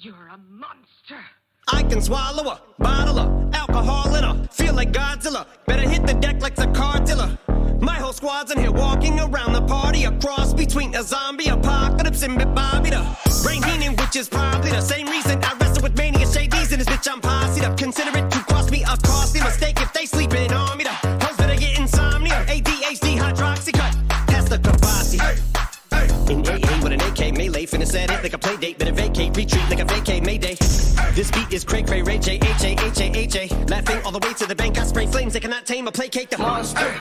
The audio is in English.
You're a monster. I can swallow a bottle of alcohol in a feel like Godzilla. Better hit the deck like the car dealer. My whole squad's in here walking around the party, a cross between a zombie apocalypse and Bobby the Brain Heenan, which is probably the same reason I wrestle with mania shades and this bitch I'm posse up. Consider it to cost me a costly mistake if they sleeping on me. The hoes better get insomnia, ADHD, hydroxy With an AK melee, finna set it like a play date. Better vacate, retreat like a vacate mayday. This beat is cray cray, Ray J, H A, H A, H A. Laughing all the way to the bank, I spray flames, they cannot tame or placate the monster.